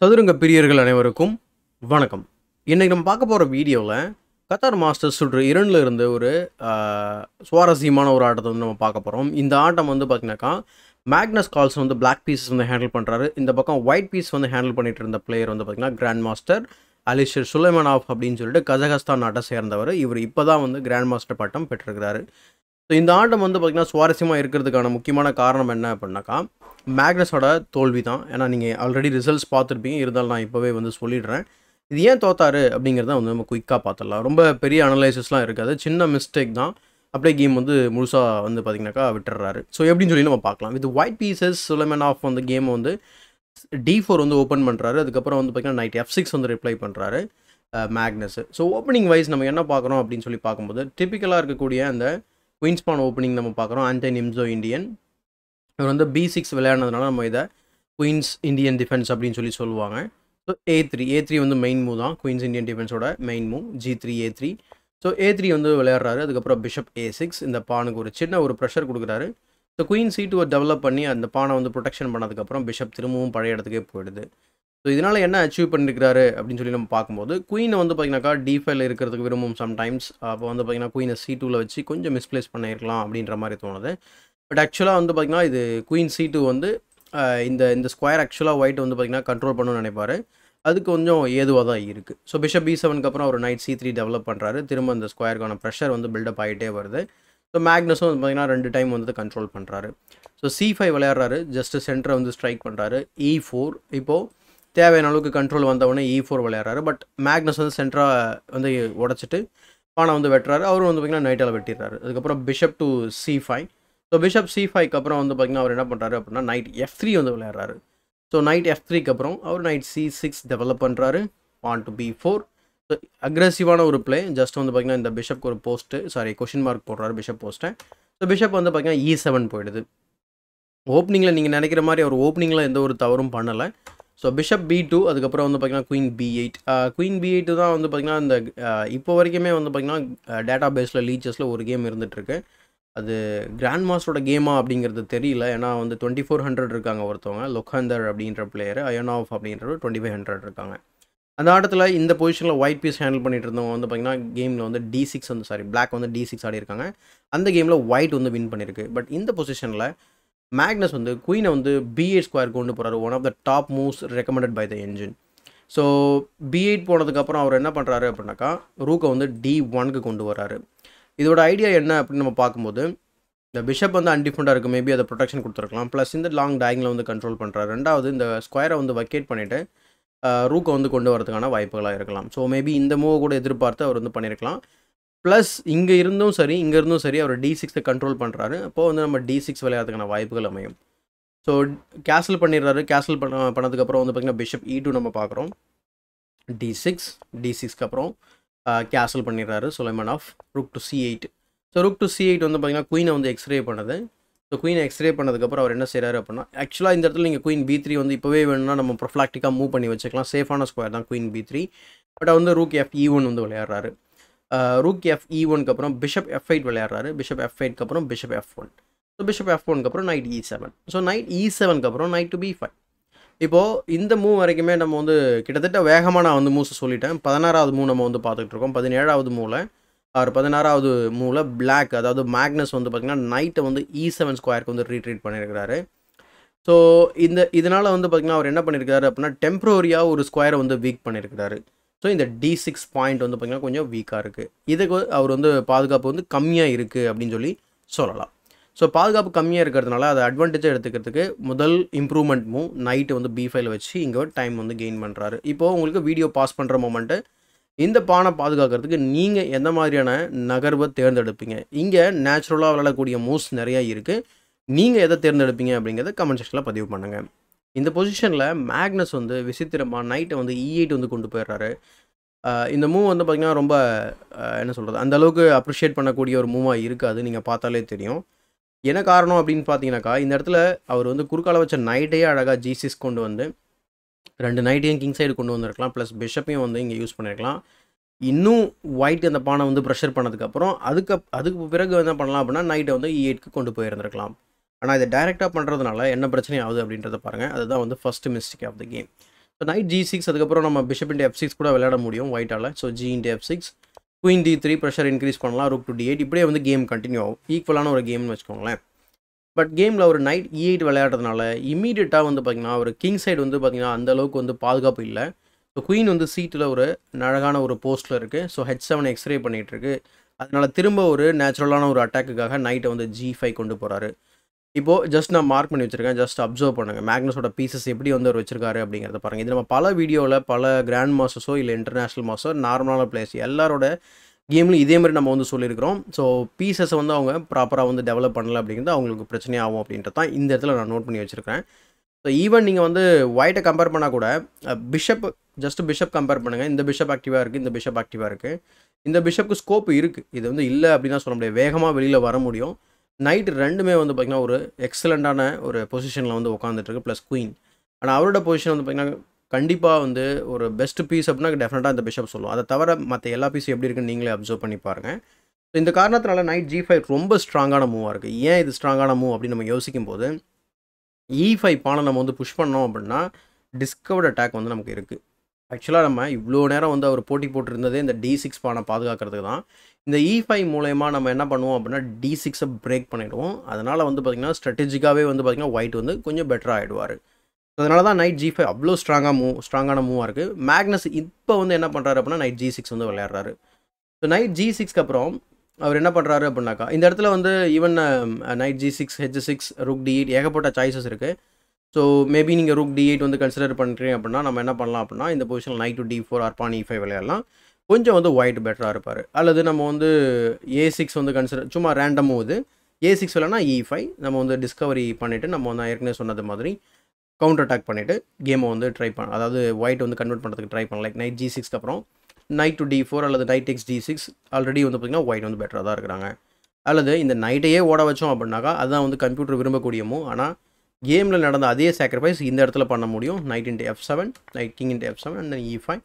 சதுரங்க பிரியர்கள் அனைவருக்கும் வணக்கம். இன்றைக்கி நம்ம பார்க்க போகிற வீடியோவில் கத்தார் மாஸ்டர்ஸ் சுற்று இரண்டில் இருந்து ஒரு சுவாரஸ்யமான ஒரு ஆட்டத்தை வந்து நம்ம பார்க்க போகிறோம் இந்த ஆட்டம் வந்து பார்த்தீங்கன்னாக்கா மேக்னஸ் கால்ஸ் வந்து பிளாக் பீசஸ் வந்து ஹேண்டில் பண்ணுறாரு இந்த பக்கம் ஒயிட் பீஸ் வந்து ஹேண்டில் பண்ணிட்டு இருந்த பிளேயர் வந்து பார்த்தீங்கன்னா கிராண்ட் மாஸ்டர் அலிஷர் சுலைமனாஃப் அப்படின்னு சொல்லிட்டு கஜகஸ்தான் நாட்டை சேர்ந்தவர். இவர் இப்போ தான் வந்து கிராண்ட் மாஸ்டர் பட்டம் பெற்றிருக்கிறாரு. ஸோ இந்த ஆட்டம் வந்து பார்த்திங்கன்னா சுவாரஸ்யமாக இருக்கிறதுக்கான முக்கியமான காரணம் என்ன அப்படின்னாக்கா மேக்னஸோட தோல்வி தான் ஏன்னா நீங்கள் ஆல்ரெடி ரிசல்ட்ஸ் பார்த்துருப்பீங்க. இருந்தாலும் நான் இப்போவே வந்து சொல்லிடுறேன். இது ஏன் தோத்தாரு? அப்படிங்கிறத வந்து நம்ம குயிக்காக பார்த்துடலாம். ரொம்ப பெரிய அனலைசிஸ்லாம் இருக்காது. சின்ன மிஸ்டேக் தான். அப்படியே கேம் வந்து முழுசாக வந்து பார்த்திங்கனாக்கா விட்டுறாரு ஸோ எப்படின்னு சொல்லி நம்ம பார்க்கலாம். வித் ஒயிட் பீசஸ் சுலைமன் ஆஃப் வந்து கேம் வந்து டி ஃபோர் வந்து ஓப்பன் பண்ணுறாரு அதுக்கப்புறம் வந்து பார்த்திங்கன்னா நைட் எஃப் சிக்ஸ் வந்து ரிப்ளை பண்ணுறாரு மேக்னஸ் ஸோ ஓப்பனிங் வைஸ் நம்ம என்ன பார்க்குறோம் அப்படின்னு சொல்லி பார்க்கும்போது டிப்பிக்கலாக இருக்கக்கூடிய அந்த குயின்ஸ்பான் ஓப்பனிங் நம்ம பார்க்குறோம். ஆன்டன் இம்சோ இந்தியன் இவர் வந்து பி சிக்ஸ் விளையாடுனதுனால நம்ம இதை குயின்ஸ் இந்தியன் டிஃபென்ஸ் அப்படின்னு சொல்லி சொல்லுவாங்க. So a three a three வந்து மெயின் மூவ் தான். Queen's Indian டிஃபென்ஸோட main move g three a three so a three வந்து விளையாடுறாரு. அதுக்கப்புறம் பிஷப் ஏ சிக்ஸ் இந்த பானுக்கு ஒரு சின்ன ஒரு ப்ரெஷர் கொடுக்குறாரு. ஸோ குயின் சி டூவை டெவலப் பண்ணி அந்த பானை வந்து ப்ரொடெக்ஷன் பண்ணதுக்கப்புறம் பிஷப் திரும்பவும் பழைய இடத்துக்கே போயிடுது. ஸோ இதனால் என்ன அச்சீவ் பண்ணியிருக்கிறாரு அப்படின்னு சொல்லி நம்ம பார்க்கும்போது குயினை வந்து பார்த்தீங்கன்னாக்கா டிஃபைல இருக்கிறதுக்கு விரும்பும் சம்டைம்ஸ் அப்போ வந்து பார்த்தீங்கன்னா குயினை சி டூவில் வச்சு கொஞ்சம் மிஸ்பிளேஸ் பண்ணியிருக்கலாம் அப்படின்ற மாதிரி தோணுது. பட் ஆக்சுவலாக வந்து பார்த்திங்கன்னா இது குயின் சி டூ வந்து இந்த இந்த ஸ்கொயர் ஆக்சுவலாக ஒயிட் வந்து பார்த்திங்கன்னா கண்ட்ரோல் பண்ணணும்னு நினைப்பாரு. அது கொஞ்சம் ஏதுவாக தான் இருக்குது ஸோ பிஷப் பி செவனுக்கு அப்புறம் அவர் நைட் சி த்ரீ டெவலப் பண்ணுறாரு திரும்ப அந்த ஸ்கொயருக்கான ப்ரெஷர் வந்து பில்டப் ஆகிட்டே வருது. ஸோ மேக்னஸும் வந்து பார்த்திங்கன்னா ரெண்டு டைம் வந்து கண்ட்ரோல் பண்ணுறாரு ஸோ சி ஃபைவ் விளையாடுறாரு. ஜஸ்ட் சென்டரை வந்து ஸ்ட்ரைக் பண்ணுறாரு இ e ஃபோர் இப்போது தேவையான அளவுக்கு கண்ட்ரோல் வந்தவொடனே இ ஃபோர் விளையாடுறாரு. பட் மேக்னஸ் வந்து சென்டராக வந்து உடச்சிட்டு பானை வந்து வெட்டுறாரு. அவரும் வந்து பார்த்திங்கன்னா நைட்டால் வெட்டிடுறாரு. அதுக்கப்புறம் bishop to c five so bishop c ஃபைவ்க்கு அப்புறம் வந்து பார்த்திங்கன்னா அவர் என்ன பண்ணுறாரு அப்படின்னா நைட் எஃப் த்ரீ வந்து விளையாடுறாரு. ஸோ நைட் எஃப் த்ரீக்கு அப்புறம் அவர் நைட் சி சிக்ஸ் டெவலப் பண்ணுறாரு pawn to b four so அக்ரெசிவான ஒரு ப்ளே ஜஸ்ட் வந்து பார்த்திங்கன்னா இந்த பிஷப்க்கு ஒரு போஸ்ட்டு சாரி கொஷின் மார்க் போடுறாரு பிஷப் போஸ்ட்டை ஸோ பிஷப் வந்து பார்த்திங்கன்னா இ e செவன் போயிடுது. ஓப்பனிங்கில் நீங்கள் நினைக்கிற மாதிரி அவர் ஓப்பனிங்கில் எந்த ஒரு தவறும் பண்ணலை. ஸோ பிஷப் பி டூ அதுக்கப்புறம் வந்து பார்த்தீங்கன்னா queen b eight queen b eight தான் வந்து பார்த்தீங்கன்னா இந்த இப்போ வரைக்குமே வந்து பார்த்தீங்கன்னா டேட்டா பேஸில் லீச்சஸில் ஒரு கேம் இருந்துகிட்ருக்கு அது கிராண்ட் மாஸ்டரோட கேமா அப்படிங்கிறது தெரியல. ஏன்னா வந்து டுவெண்ட்டி ஃபோர் ஹண்ட்ரட் இருக்காங்க ஒருத்தவங்க. லொக்கந்தர் அப்படின்ற பிளேயர் அயனாஃப் அப்படின்றவர் டுவெண்ட்டி ஃபைவ் ஹண்ட்ரட் இருக்காங்க. அந்த ஆட்டத்தில் இந்த பொசிஷனில் ஒயிட் பீஸ் ஹேண்டில் பண்ணிட்டு இருந்தவங்க வந்து பார்த்தீங்கன்னா கேமில் வந்து டி சிக்ஸ் வந்து சாரி பிளாக் வந்து டி சிக்ஸ் ஆடி இருக்காங்க. அந்த கேமில் ஒயிட் வந்து வின் பண்ணியிருக்கு பட் இந்த பொசிஷனில் மேக்னஸ் வந்து குயினை வந்து பிஎட் ஸ்கொயர் கொண்டு போகிறாரு one of the top moves recommended by the engine so b eight போனதுக்கப்புறம் அவர் என்ன பண்ணுறாரு அப்படின்னாக்கா ரூக்கை வந்து டி ஒனுக்கு கொண்டு வராரு இதோட ஐடியா என்ன அப்படின்னு நம்ம பார்க்கும்போது இந்த பிஷப் வந்து அன்டிஃபெண்டாக இருக்குது மேபி அதை ப்ரொடெக்ஷன் கொடுத்துருக்கலாம். ப்ளஸ் இந்த லாங் டயங்கில் வந்து கண்ட்ரோல் பண்ணுறாரு ரெண்டாவது இந்த ஸ்கொயரை வந்து வக்கேட் பண்ணிவிட்டு ரூக்கை வந்து கொண்டு வரதுக்கான வாய்ப்புகளாக இருக்கலாம். ஸோ மேபி இந்த மூவை கூட எதிர்பார்த்து அவர் வந்து பண்ணியிருக்கலாம் ப்ளஸ் இங்கே இருந்தும் சரி இங்கே இருந்தும் சரி அவர் டி சிக்ஸை கண்ட்ரோல் பண்ணுறாரு அப்போது வந்து நம்ம டி சிக்ஸ் விளையாடுறதுக்கான வாய்ப்புகள் அமையும். ஸோ கேசல் பண்ணிடுறாரு. கேசல் பண்ண பண்ணதுக்கப்புறம் வந்து பார்த்திங்கன்னா பிஷப் இ e டூ நம்ம பார்க்குறோம். டி சிக்ஸ் டி சிக்ஸ்க்கு அப்புறம். கேன்சல் பண்ணிடுறாரு Sulaiman of rook to c eight so rook to c eight வந்து பார்த்திங்கன்னா குயினை வந்து எக்ஸ்ரே பண்ணுது. ஸோ குயினை எக்ஸ்ரே பண்ணதுக்கப்புறம் அவர் என்ன செய்கிறாரு அப்படின்னா ஆக்சுவலாக இந்த இடத்துல நீங்கள் குயின் பி த்ரீ வந்து இப்போவே வேணும்னா நம்ம ப்ரொஃப்ளாக்டிக்காக மூவ் பண்ணி வச்சுக்கலாம். சேஃபான ஸ்கொயர் தான் குயின் பி த்ரீ பட் வந்து ரூக் எஃப் இ ஒன் வந்து விளையாடுறாரு. ரூக் எஃப் இ ஒனுக்கு அப்புறம் பிஷப் எஃப் எயிட் விளையாடுறாரு. பிஷப் எஃப் எயிட்க்கு அப்புறம் bishop f one so bishop f ஒனுக்கு அப்புறம் knight e seven so knight e செவனுக்கு அப்புறம் நைட் டு பி ஃபைவ் இப்போது இந்த மூவ் வரைக்குமே நம்ம வந்து கிட்டத்தட்ட வேகமாக நான் வந்து மூஸை சொல்லிட்டேன். பதினாறாவது மூவ் நம்ம வந்து பார்த்துட்டு இருக்கோம். பதினேழாவது மூவில் அவர் பதினாறாவது மூவில் பிளாக் அதாவது மேக்னஸ் வந்து பார்த்திங்கன்னா நைட்டை வந்து இ செவன் ஸ்கொயருக்கு வந்து ரீட்ரீட் பண்ணியிருக்கிறாரு ஸோ இந்த இதனால் வந்து பார்த்திங்கன்னா அவர் என்ன பண்ணியிருக்காரு அப்படின்னா டெம்ப்ரவரியாக ஒரு ஸ்கொயரை வந்து வீக் பண்ணியிருக்கிறாரு ஸோ இந்த டி சிக்ஸ் பாயிண்ட் வந்து பார்த்திங்கன்னா கொஞ்சம் வீக்காக இருக்குது இதுக்கு அவர் வந்து பாதுகாப்பு வந்து கம்மியாக இருக்குது அப்படின்னு சொல்லி சொல்லலாம். ஸோ பாதுகாப்பு கம்மியாக இருக்கிறதுனால அதை அட்வான்டேஜாக எடுத்துக்கிறதுக்கு முதல் இம்ப்ரூவ்மெண்ட் மூவ் நைட்டு வந்து பி ஃபைல வச்சு இங்கே டைம் வந்து கெயின் பண்ணுறாரு இப்போது உங்களுக்கு வீடியோ பாஸ் பண்ணுற மூமெண்ட்டு இந்த பானை பாதுகாக்கிறதுக்கு நீங்கள் எந்த மாதிரியான நகர்வை தேர்ந்தெடுப்பீங்க? இங்கே நேச்சுரலாக விளையாடக்கூடிய மூவ்ஸ் நிறையா இருக்குது நீங்கள் எதை தேர்ந்தெடுப்பீங்க அப்படிங்கிறத கமெண்ட் செக்ஷனில் பதிவு பண்ணுங்கள் இந்த பொசிஷனில் மேக்னஸ் வந்து விசித்திரமாக நைட்டை வந்து e இ வந்து கொண்டு போயிடுறாரு. இந்த மூவ் வந்து பார்த்திங்கன்னா ரொம்ப என்ன சொல்கிறது அந்தளவுக்கு அப்ரிஷியேட் பண்ணக்கூடிய ஒரு மூவாக இருக்காது. நீங்கள் பார்த்தாலே தெரியும். என்ன காரணம் அப்படின்னு பார்த்தீங்கன்னாக்கா இந்த இடத்துல அவர் வந்து குறுக்கால வச்ச நைட்டையே அழகாக ஜிசிஸ் கொண்டு வந்து ரெண்டு நைட்டையும் கிங் சைடு கொண்டு வந்திருக்கலாம் ப்ளஸ் பிஷப்பையும் வந்து இங்கே யூஸ் பண்ணியிருக்கலாம் இன்னும் ஒயிட் அந்த பானை வந்து ப்ரெஷர் பண்ணதுக்கப்புறம் அதுக்கு அதுக்கு பிறகு என்ன பண்ணலாம் அப்படின்னா நைட்டை வந்து e இ எயிட்க்கு கொண்டு போயிருந்திருக்கலாம். ஆனால் இதை டைரெக்டாக பண்ணுறதுனால என்ன பிரச்சனை ஆகுது அப்படின்றத பாருங்கள் அதுதான் வந்து first mistake of the game so knight g six அதுக்கப்புறம் நம்ம பிஷப் இன்ட்டு எஃப் சிக்ஸ் கூட விளையாட முடியும் ஒயிட்டால் so g into f six queen d three pressure increase பண்ணலாம் ரூக் டு டி எயிட் இப்படியே வந்து கேம் கண்டினியூ ஆகும். ஈக்குவலான ஒரு கேம்னு வச்சுக்கோங்களேன். பட் கேமில் ஒரு நைட் இ எயிட் விளையாடுறதுனால இமீடியட்டாக வந்து பார்த்திங்கன்னா ஒரு கிங் சைடு வந்து பார்த்திங்கன்னா அந்தளவுக்கு வந்து பாதுகாப்பு இல்லை. ஸோ குயின் வந்து சீட்டில் ஒரு அழகான ஒரு போஸ்ட்டில் இருக்குது ஸோ ஹெச் செவன் எக்ஸ்ரே பண்ணிகிட்ருக்கு அதனால் திரும்ப ஒரு நேச்சுரலான ஒரு அட்டாக்குக்காக நைட்டை வந்து ஜி ஃபைவ் கொண்டு போகிறாரு இப்போது ஜஸ்ட் நான் மார்க் பண்ணி வச்சுருக்கேன் ஜஸ்ட் அப்சர்வ் பண்ணுங்கள் மேக்னஸோட பீசஸ் எப்படி வந்து அவர் வச்சிருக்காரு அப்படிங்கிறத பாருங்கள் இது நம்ம பல வீடியோவில் பல கிராண்ட் மாஸ்டர்ஸோ இல்லை இன்டர்நேஷ்னல் மாஸ்டர் நார்மலான பிளேஸ் எல்லாரோட கேம்லையும் இதே மாதிரி நம்ம வந்து சொல்லியிருக்கிறோம். ஸோ பீசஸை வந்து அவங்க ப்ராப்பராக வந்து டெவலப் பண்ணல அப்படிங்கிறது அவங்களுக்கு பிரச்சனையாகும் அப்படின்றது தான் இந்த இடத்துல நான் நோட் பண்ணி வச்சுருக்கேன் ஸோ ஈவன் நீங்கள் வந்து ஒயிட்டை கம்பேர் பண்ணால் கூட பிஷப் ஜஸ்ட் பிஷப் கம்பேர் பண்ணுங்கள் இந்த பிஷப் ஆக்டிவாக இருக்குது இந்த பிஷப் ஆக்டிவாக இருக்குது இந்த பிஷப்புக்கு ஸ்கோப் இருக்குது இது வந்து இல்லை அப்படின்னா சொல்ல முடியாது. வேகமாக வெளியில் வர முடியும். நைட் ரெண்டுமே வந்து பார்த்திங்கன்னா ஒரு எக்ஸலண்ட்டான ஒரு பொசிஷனில் வந்து உட்காந்துட்ருக்கு ப்ளஸ் குயின் ஆனால் அவரோட பொசிஷன் வந்து பார்த்திங்கன்னா கண்டிப்பாக வந்து ஒரு பெஸ்ட் பீஸ் அப்படின்னா டெஃபினட்டாக இந்த பிஷப் சொல்லுவோம் அதை தவிர மற்ற எல்லா பீஸும் எப்படி இருக்குன்னு நீங்களே அப்சர்வ் பண்ணி பாருங்கள் ஸோ இந்த காரணத்தினால நைட் ஜி ஃபைவ் ரொம்ப ஸ்ட்ராங்கான மூவாக இருக்குது ஏன் இது ஸ்ட்ராங்கான மூவ் அப்படின்னு நம்ம யோசிக்கும் போது இ e ஃபைவ் பானை நம்ம வந்து புஷ் பண்ணோம் அப்படின்னா டிஸ்கவர்ட் அட்டாக் வந்து நமக்கு இருக்குது ஆக்சுவலாக நம்ம இவ்வளோ நேரம் வந்து அவர் போட்டி போட்டிருந்ததே இந்த டி சிக்ஸ் பானை பாதுகாக்கிறதுக்கு தான். இந்த e இ ஃபைவ் மூலயமா நம்ம என்ன பண்ணுவோம் அப்படின்னா டி சிக்ஸை பிரேக் பண்ணிவிடுவோம் அதனால் வந்து பார்த்திங்கன்னா ஸ்ட்ராட்டஜிக்காகவே வந்து பார்த்திங்கன்னா ஒயிட் வந்து கொஞ்சம் பெட்டராக ஆகிடுவார் அதனால தான் நைட் ஜி ஃபைவ் அவ்வளோ ஸ்ட்ராங்காக மூவ் ஸ்ட்ராங்கான மூவாக இருக்குது மேக்னஸ் இப்போ வந்து என்ன பண்ணுறாரு அப்படின்னா நைட் ஜி சிக்ஸ் வந்து விளையாடுறாரு. ஸோ நைட் ஜி சிக்ஸ்க்கு அப்புறம் அவர் என்ன பண்ணுறாரு அப்படின்னாக்கா இந்த இடத்துல வந்து even knight g six h six rook d eight ஏகப்பட்ட சாய்ஸஸ் இருக்குது ஸோ மேபி நீங்கள் ரூக் டி எயிட் வந்து கன்சிடர் பண்ணுறீங்க அப்படின்னா நம்ம என்ன பண்ணலாம் அப்படின்னா இந்த பொசிஷனில் knight to d four or pawn e five விளையாடலாம். கொஞ்சம் வந்து ஒயிட் பெட்டராக இருப்பார். அல்லது நம்ம வந்து ஏ சிக்ஸ் வந்து கன்சிடர் சும்மா ரேண்டம் இது. ஏ சிக்ஸ் இல்லைன்னா e இ ஃபைவ் நம்ம வந்து டிஸ்கவரி பண்ணிவிட்டு நம்ம வந்து ஏற்கனவே சொன்னது மாதிரி கவுண்டர் அட்டாக் பண்ணிவிட்டு கேமை வந்து ட்ரை பண்ண அதாவது ஒயிட் வந்து கன்வெர்ட் பண்ணுறதுக்கு ட்ரை பண்ணலாம். லைக் நைட் ஜி சிக்ஸ்க்கு அப்புறம் நைட் டு டி ஃபோர் அல்லது knight x d six already வந்து பார்த்திங்கன்னா ஒயிட் வந்து பெட்டராக தான் இருக்கிறாங்க. அல்லது இந்த நைட்டையே ஓட வச்சோம் அப்படின்னாக்கா அதுதான் வந்து கம்ப்யூட்டர் விரும்பக்கூடியமோ ஆனால் கேமில் நடந்த அதே சாக்ரிஃபைஸ் இந்த இடத்துல பண்ண முடியும். Knight into f seven knight king into f seven and e five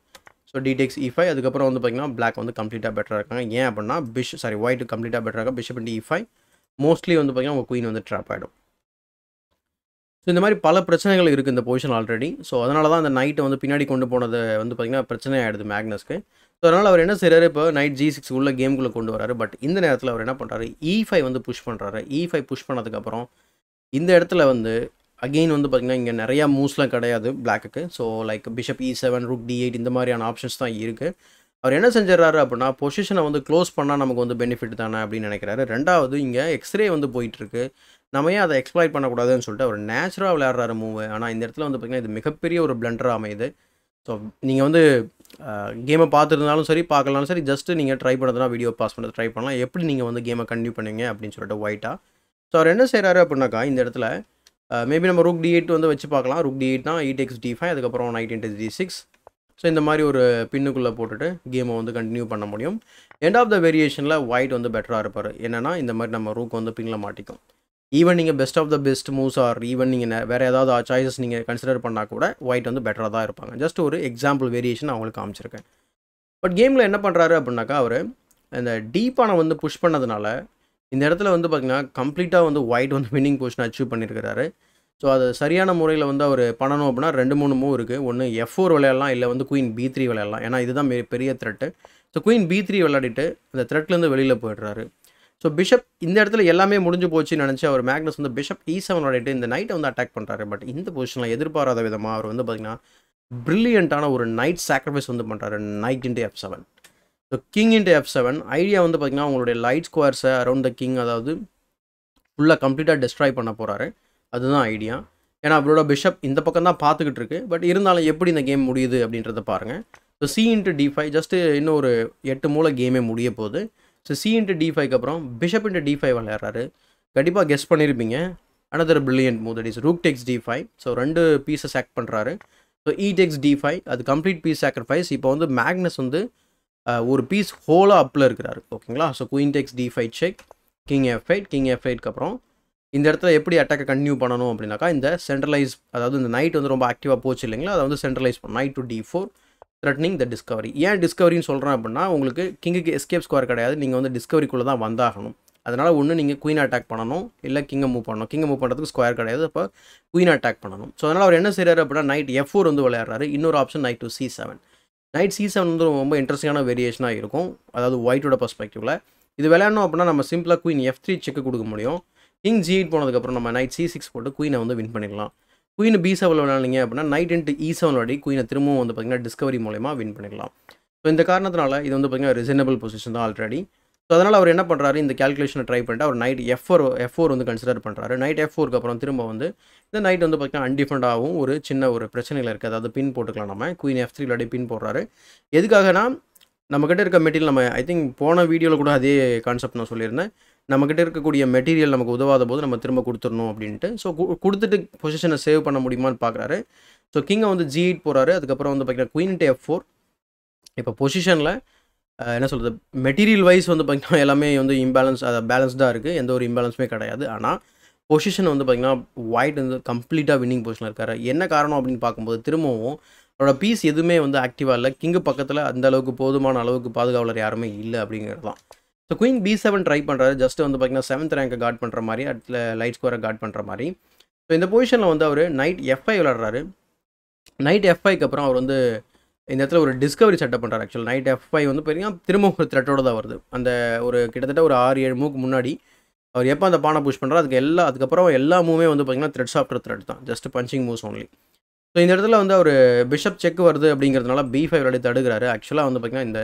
so d takes e five அதுக்கப்புறம் வந்து பார்த்திங்கன்னா பிளாக் வந்து கம்ப்ளீட்டாக பெட்டராக இருக்காங்க. ஏன் அப்படின்னா பிஷ் சாரி ஒயிட் கம்ப்ளீட்டாக பெட்டராக இருக்கா? Bishop into e five mostly வந்து பார்த்திங்கன்னா உங்கள் குயின் வந்து ட்ராப் ஆகிடும் ஸோ இந்த மாதிரி பல பிரச்சனைகள் இருக்குது இந்த பொசிஷன் ஆல்ரெடி ஸோ அதனால தான் அந்த நைட்டை வந்து பின்னாடி கொண்டு போனது வந்து பார்த்திங்கன்னா பிரச்சனை ஆகிடுது மேக்னஸ்க்கு ஸோ அதனால் அவர் என்ன செய்கிறாரு இப்போ நைட் ஜி சிக்ஸ் உள்ள கேமுக்குள்ளே கொண்டு வராரு. பட் இந்த நேரத்தில் அவர் என்ன பண்ணுறாரு இ e ஃபைவ் வந்து புஷ் பண்ணுறாரு இ ஃபைவ் புஷ் பண்ணதுக்கப்புறம் இந்த இடத்துல வந்து அகெயின் வந்து பார்த்திங்கன்னா இங்கே நிறையா மூவ்ஸ்லாம் கிடையாது பிளாக்குக்கு so like bishop e seven rook d eight இந்த மாதிரியான ஆப்ஷன்ஸ் தான் இருக்குது அவர் என்ன செஞ்சிடறாரு அப்படின்னா பொசிஷனை வந்து க்ளோஸ் பண்ணால் நமக்கு வந்து பெனிஃபிட் தானே அப்படின்னு நினைக்கிறாரு. ரெண்டாவது இங்கே எக்ஸ்ரே வந்து போயிட்டுருக்கு. நம்ம ஏன் அதை எக்ஸ்ப்ளாய்ட் பண்ணக்கூடாதுன்னு சொல்லிட்டு அவர் நேச்சுரலாக விளையாடுறாரு மூவ் ஆனால் இந்த இடத்துல வந்து பார்த்திங்கன்னா இது மிகப்பெரிய ஒரு பிளண்டராக அமையுது. ஸோ நீங்கள் வந்து கேமை பார்த்துருந்தாலும் சரி பார்க்கலனாலும் சரி ஜஸ்ட்டு நீங்கள் ட்ரை பண்ணுறதுனா வீடியோ பாஸ் பண்ணுறது ட்ரை பண்ணலாம். எப்படி நீங்கள் வந்து கேமை கண்டினியூ பண்ணுவீங்க அப்படின்னு சொல்லிட்டு ஒயிட்டாக ஸோ அவர் என்ன செய்கிறாரு அப்படின்னாக்கா இந்த இடத்துல Uh, மேபி நம்ம ரூக் டி எயிட் வந்து வச்சு பார்க்கலாம். ரூக் டி எயிட்னா எயிட் எக்ஸ் டி ஃபைவ் அதுக்கப்புறம் knight into d six so இந்த மாதிரி ஒரு பின்னுக்குள்ளே போட்டுட்டு கேமை வந்து கண்டினியூ பண்ண முடியும். எண்ட் ஆஃப் த வேரியேஷனில் ஒயிட் வந்து பெட்டராக இருப்பார். என்னென்னா இந்த மாதிரி நம்ம ரூக் வந்து பின்னில் மாட்டிக்கும். ஈவன் நீங்கள் best of the best moves or even நீங்கள் வேறு ஏதாவது சாய்ஸஸ் நீங்கள் கன்சிடர் பண்ணால் கூட ஒயிட் வந்து பெட்டராக தான் இருப்பாங்க. ஜஸ்ட் ஒரு எக்ஸாம்பிள் வேரியேஷன் அவங்களுக்கு காமிச்சிருக்கேன். பட் கேமில் என்ன பண்ணுறாரு அப்படின்னாக்கா அவர் இந்த டீப்பான வந்து புஷ் பண்ணதுனால இந்த இடத்துல வந்து பார்த்திங்கன்னா கம்ப்ளீட்டாக வந்து ஒயிட் வந்து வின்னிங் பொசிஷன் அச்சீவ் பண்ணியிருக்கிறாரு ஸோ அது சரியான முறையில் வந்து அவர் பண்ணணும் அப்படின்னா ரெண்டு மூணு மூவ் இருக்குது ஒன்று எஃப் ஃபோர் விளையாடலாம் இல்லை வந்து குயின் பி த்ரீ விளையாடலாம். ஏன்னா இதுதான் பெரிய threat so queen B three விளையாடிட்டு அந்த த்ரெட்லேருந்து வெளியில் போயிடுறாரு. ஸோ பிஷப் இந்த இடத்துல எல்லாமே முடிஞ்சு போச்சுன்னு நினச்சி அவர் மேக்னஸ் வந்து பிஷப் இ செவன் விளையாடிட்டு இந்த நைட்டை வந்து அட்டாக் பண்ணுறாரு பட் இந்த பொசிஷனில் எதிர்பாராத விதமாக அவர் வந்து பார்த்திங்கன்னா ப்ரில்லியண்ட்டான ஒரு நைட் சாக்ரிஃபைஸ் வந்து பண்ணுறாரு knight into F seven so king into F seven idea வந்து பார்த்திங்கன்னா உங்களுடைய லைட் ஸ்கொயர்ஸை அரௌண்ட் த கிங் அதாவது ஃபுல்லாக கம்ப்ளீட்டாக டிஸ்ட்ராய் பண்ண போகிறாரு அதுதான் ஐடியா ஏன்னா அவரோட பிஷப் இந்த பக்கம் தான் பார்த்துக்கிட்டு இருக்கு. பட் இருந்தாலும் எப்படி இந்த கேம் முடியுது அப்படின்றத பாருங்கள் so C into D five just இன்னும் ஒரு எட்டு மூளை கேமே முடிய போகுது. ஸோ சி இன்ட்டு டி ஃபைவ்க்கு அப்புறம் பிஷப் இன்ட்டு டி ஃபைவ் விளையாடுறாரு. கண்டிப்பாக கெஸ் பண்ணியிருப்பீங்க another brilliant move that is rook takes D five so ரெண்டு பீஸை சேக் பண்ணுறாரு so E takes D five அது கம்ப்ளீட் பீஸ் சாக்ரிஃபைஸ் இப்போ வந்து மேக்னஸ் வந்து ஒரு பீஸ் ஹோலாக அப்பில் இருக்கிறாரு. ஓகேங்களா? So queen takes D five check king F five king F ஃபைட்க்கு அப்புறம் இந்த இடத்துல எப்படி அட்டாக்கை கண்டினியூ பண்ணணும் அப்படின்னாக்கா இந்த சென்ட்ரலைஸ் அதாவது இந்த நைட் வந்து ரொம்ப ஆக்டிவாக போச்சு இல்லைங்களா? அதை வந்து சென்ட்ரலைஸ் பண்ணும் knight to D four threatening the discovery ஏன் டிஸ்கவரின்னு சொல்கிறேன் அப்படின்னா உங்களுக்கு கிங்குக்கு எஸ்கேப் ஸ்கொயர் கிடையாது. நீங்கள் வந்து டிஸ்கவரிக்குள்ளே தான் வந்தாகணும். அதனால் ஒன்று நீங்கள் குயின் அட்டாக் பண்ணணும் இல்லை கிங்கை மூவ் பண்ணணும். கிங்கை மூவ் பண்ணுறதுக்கு ஸ்கொயர் கிடையாது. அப்போ குயின் அட்டாக் பண்ணணும். ஸோ அதனால் அவர் என்ன செய்கிறாரு அப்படின்னா நைட் எஃப் ஃபோர் வந்து விளையாடுறாரு. இன்னொரு option knight to C seven knight C seven வந்து ரொம்ப இன்ட்ரெஸ்டிங்கான வேரியேஷனாக இருக்கும். அதாவது ஒயிட்டோட பர்ஸ்பெக்டிவில் இது விளையாடணும் அப்படின்னா நம்ம சிம்பிளாக குயின் எஃப் த்ரீ செக்கு கொடுக்க முடியும். கிங் ஜி எயிட் போனதுக்கப்புறம் நம்ம நைட் சி சிக்ஸ் போட்டு குயினை வந்து வின் பண்ணிடலாம். குயின் பி செவன் விளையாடுங்க அப்படின்னா நைட் இன்ட்டு இ செவன் விளையாடி குயினை திரும்பவும் வந்து பார்த்திங்கன்னா டிஸ்கவரி மூலயமா வின் பண்ணிடலாம். ஸோ இந்த காரணத்தினால இது வந்து பார்த்திங்கன்னா ரிசனபிள் பொசிஷன் தான் ஆல்ரெடி ஸோ அதனால் அவர் என்ன பண்ணுறாரு இந்த கேல்குலேஷனை ட்ரை பண்ணிட்டு அவர் knight F four F four வந்து கன்சிடர் பண்ணுறாரு நைட் எஃப் ஃபோருக்கு அப்புறம் திரும்ப வந்து இந்த நைட் வந்து பார்த்திங்கன்னா அன்டிஃபரெண்டாகவும் ஒரு சின்ன ஒரு பிரச்சனையில் இருக்குது அதாவது பின் போட்டுக்கலாம் நம்ம. குயின் எஃப் த்ரீ விளையாடி பின் போடுறாரு. எதுக்காகனா நம்மக்கிட்ட இருக்க மெட்டீரியல் நம்ம ஐ திங்க் போன வீடியோவில் கூட அதே கான்செப்ட் நான் சொல்லியிருந்தேன். நம்மக்கிட்ட இருக்கக்கூடிய மெட்டீரியல் நமக்கு உதவாத போது நம்ம திரும்ப கொடுத்துடணும் அப்படின்ட்டு. ஸோ கொடுத்துட்டு பொசிஷனை சேவ் பண்ண முடியுமான்னு பார்க்குறாரு ஸோ கிங்கை வந்து ஜி எயிட் போகிறாரு அதுக்கப்புறம் வந்து பார்த்திங்கன்னா குயின் எஃப் ஃபோர் இப்போ பொசிஷனில் என்ன சொல்கிறது மெட்டீரியல் வைஸ் வந்து பார்த்திங்கன்னா எல்லாமே வந்து இம்பேலன்ஸ் அதை பேலன்ஸ்டாக இருக்குது எந்த ஒரு இம்பேலன்ஸுமே கிடையாது. ஆனால் பொசிஷன் வந்து பார்த்திங்கன்னா ஒயிட் வந்து கம்ப்ளீட்டாக வின்னிங் பொசிஷனில் இருக்காரு. என்ன காரணம் அப்படின்னு பார்க்கும்போது திரும்பவும் அவரோட பீஸ் எதுவுமே வந்து ஆக்டிவாக இல்லை. கிங்கு பக்கத்தில் அந்த அளவுக்கு போதுமான அளவுக்கு பாதுகாவலர் யாருமே இல்லை அப்படிங்கிறது தான். So queen B seven try பண்ணுறாரு ஜஸ்ட் வந்து பார்த்திங்கன்னா செவன்த் ரேங்கை கார்ட் பண்ணுற மாதிரி அடுத்த லைட் ஸ்கோரை கார்ட் பண்ணுற மாதிரி. ஸோ இந்த பொசிஷனில் வந்து அவர் நைட் எஃப்ஐ விளாட்றாரு நைட் எஃப்ஐக்கு அப்புறம் அவர் வந்து இந்த இடத்துல ஒரு டிஸ்கவரி செட்டப் பண்ணுறாரு ஆக்சுவல் நைட் எஃப் ஃபைவ் வந்து பார்த்தீங்கன்னா திரும்ப ஒரு த்ரெட்டோட தான் வருது. அந்த ஒரு கிட்டத்தட்ட ஒரு ஆறு ஏழு மூக்கு முன்னாடி அவர் எப்போ அந்த பானை புஷ் பண்ணுறோ அதுக்கு எல்லா அதுக்கப்புறம் எல்லா மூவே வந்து பார்த்தீங்கன்னா த்ரெட்ஸ் ஆஃப்டர் த்ரெட் தான். Just punching moves only so இந்த இடத்துல வந்து அவர் பிஷப் செக் வருது அப்படிங்கிறதுனால பி ஃபைவ் விளையாடி தடுக்கிறாரு. ஆக்சுவலாக வந்து பார்த்தீங்கன்னா இந்த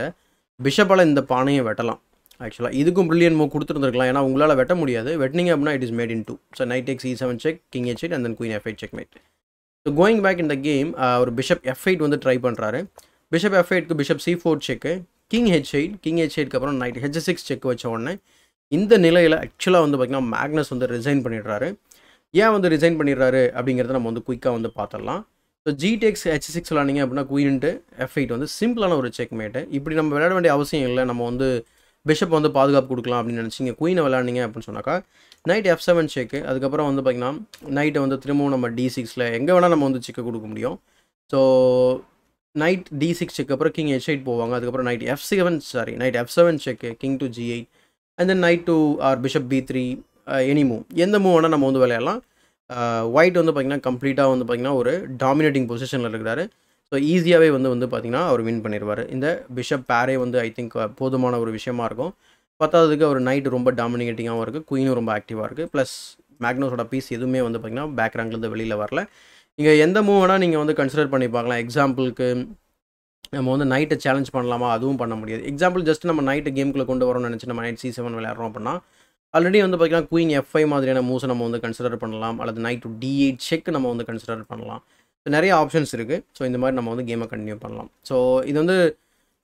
பிஷப்பால் இந்த பானையை வெட்டலாம். ஆக்சுவலாக இதுக்கும் பிரில்லியன் மூவ் கொடுத்துருந்துருக்கலாம். ஏன்னா உங்களால் வெட்ட முடியாது. வெட்டினீங்க அப்படின்னா it is mate in two so knight takes E seven check king H eight and then queen F eight check mate so going back இந்த கேம் ஒரு பிஷப் எஃப் எயிட் வந்து ட்ரை பண்ணுறாரு bishop F எயிட்க்கு bishop C four check king H eight king H எயிட்க்கு அப்புறம் knight H six check வச்ச உடனே இந்த நிலையில் ஆக்சுவலாக வந்து பார்த்திங்கன்னா மேக்னஸ் வந்து ரிசைன் பண்ணிடுறாரு. ஏன் வந்து ரிசைன் பண்ணிடுறாரு அப்படிங்கிறத நம்ம வந்து குயிக்காக வந்து பார்த்துடலாம் so G takes H six விளாண்டிங்க அப்படின்னா குயின்ட்டு எஃப் எயிட் வந்து சிம்பிளான ஒரு செக் மேட்டு இப்படி நம்ம விளையாட வேண்டிய அவசியம் இல்லை. நம்ம வந்து பிஷப் வந்து பாதுகாப்பு கொடுக்கலாம் அப்படின்னு நினச்சிங்க. குயினை விளாண்டிங்க அப்படின்னு சொன்னாக்கா நைட் எஃப் செவன் செக்கு அதுக்கப்புறம் வந்து பார்த்திங்கன்னா நைட்டை வந்து திரும்பவும் நம்ம டி சிக்ஸில் எங்கே வேணால் நம்ம வந்து செக்கு கொடுக்க முடியும். So knight D six check அப்புறம் கிங் ஹெச் எயிட் போவாங்க. அதுக்கப்புறம் knight F seven sorry knight F seven check king to G eight and then knight to R bishop B three any move எந்த மூவ் வேணால் நம்ம வந்து விளையாடலாம். Uh, ஒயிட் வந்து பார்த்திங்கன்னா கம்ப்ளீட்டாக வந்து பார்த்திங்கன்னா ஒரு டாமினேட்டிங் பொசிஷனில் இருக்கிறாரு. ஸோ ஈஸியாகவே வந்து வந்து பார்த்திங்கன்னா அவர் வின் பண்ணிடுவார் இந்த பிஷப் பேரே வந்து ஐ திங்க் போதுமான ஒரு விஷயமா இருக்கும். பத்தாவதுக்கு அவர் நைட்டு ரொம்ப டாமினேட்டிங்காகவும் இருக்குது குயினும் ரொம்ப ஆக்டிவாக இருக்குது ப்ளஸ் மேக்னோஸோட பீஸ் எதுவுமே வந்து பார்த்திங்கன்னா பேக்ரவுண்ட்லேருந்து வெளியில் வரல. இங்கே எந்த மூவ் வேணால் நீங்கள் வந்து கன்சிடர் பண்ணி பார்க்கலாம். எக்ஸாம்பிளுக்கு நம்ம வந்து நைட்டை சேலஞ்ச் பண்ணலாமா? அதுவும் பண்ண முடியாது. எக்ஸாம்பிள் ஜஸ்ட் நம்ம நைட்டு கேமுக்குள்ளே கொண்டு வரோம்னு நினச்சி நம்ம நைட் சி செவன் விளையாடுறோம் அப்படின்னா ஆல்ரெடி வந்து பார்த்திங்கன்னா குயின் எஃப்ஐ மாதிரியான மூவ்ஸை நம்ம வந்து கன்சிடர் பண்ணலாம். அல்லது நைட் டு டி செக் நம்ம வந்து கன்சிடர் பண்ணலாம். நிறைய ஆப்ஷன்ஸ் இருக்குது ஸோ இந்த மாதிரி நம்ம வந்து கேமை கண்டினியூ பண்ணலாம். ஸோ இது வந்து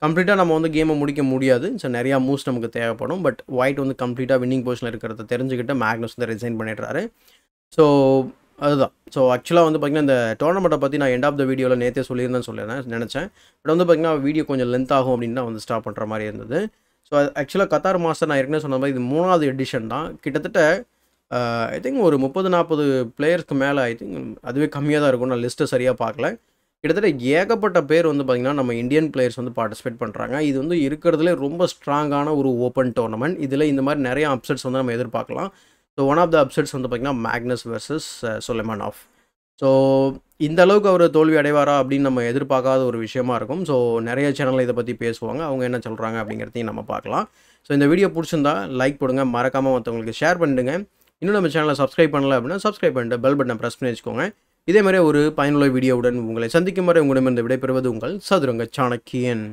கம்ப்ளீட்டாக நம்ம வந்து கேமை முடிக்க முடியாது. ஸோ நிறையா மூவ்ஸ் நமக்கு தேவைப்படும். பட் ஒயிட் வந்து கம்ப்ளீட்டாக வின்னிங் பொசிஷனில் இருக்கிறத தெரிஞ்சுக்கிட்டு மேக்னஸ் வந்து ரிசைன் பண்ணிடுறாரு. ஸோ அதுதான். ஸோ ஆக்சுவலாக வந்து பார்த்திங்கன்னா இந்த டோர்னமெண்ட்டை பற்றி நான் எண்ட் ஆஃப் த வீடியோவில் நேற்றே சொல்லியிருந்தேன்னு சொல்லியிருந்தேன் நினச்சேன். பட் வந்து பார்த்திங்கன்னா வீடியோ கொஞ்சம் லென்த் ஆகும் அப்படின்னு நான் வந்து ஸ்டாப் பண்ணுற மாதிரி இருந்தது. ஸோ ஆக்சுவலாக கத்தார் மாஸ்டர் நான் ஏற்கனவே சொன்ன மாதிரி இது மூணாவது எடிஷன் தான். கிட்டத்தட்ட Uh, ஐ திங்க் ஒரு முப்பது நாற்பது பிளேயர்ஸ்க்கு மேலே ஐ திங்க் அதுவே கம்மியாக தான் இருக்கும். நான் லிஸ்ட்டை சரியாக பார்க்கல. கிட்டத்தட்ட ஏகப்பட்ட பேர் வந்து பார்த்திங்கன்னா நம்ம இந்தியன் பிளேயர்ஸ் வந்து பார்ட்டிசிபேட் பண்ணுறாங்க இது வந்து இருக்கிறதுலே ரொம்ப ஸ்ட்ராங்கான ஒரு ஓப்பன் டோர்னமெண்ட் இதில் இந்த மாதிரி நிறைய அப்செட்ஸ் வந்து நம்ம எதிர்பார்க்கலாம். So one of the upsets வந்து பார்த்திங்கன்னா Magnus versus Solomon off so இந்த அளவுக்கு அவர் தோல்வி அடைவாரா அப்படின்னு நம்ம எதிர்பார்க்காத ஒரு விஷயமா இருக்கும். ஸோ நிறைய சேனல் இதை பற்றி பேசுவாங்க. அவங்க என்ன சொல்கிறாங்க அப்படிங்கிறதையும் நம்ம பார்க்கலாம். ஸோ இந்த வீடியோ பிடிச்சிருந்தா லைக் போடுங்க. மறக்காமல் மற்றவங்களுக்கு ஷேர் பண்ணிடுங்க. இன்னும் நம்ம சேனலை சப்ஸ்கிரைப் பண்ணல அப்படின்னா சப்ஸ்கிரைப் பண்ணிட்டு பெல் பட்டனை ப்ரெஸ் பண்ணி வச்சுக்கோங்க. இதே மாதிரி ஒரு பயனுள்ள வீடியோவுடன் உங்களை சந்திக்கும் வரை உங்களிடமிருந்து விடைபெறுவது உங்கள் சதுரங்க சாணக்கியன்.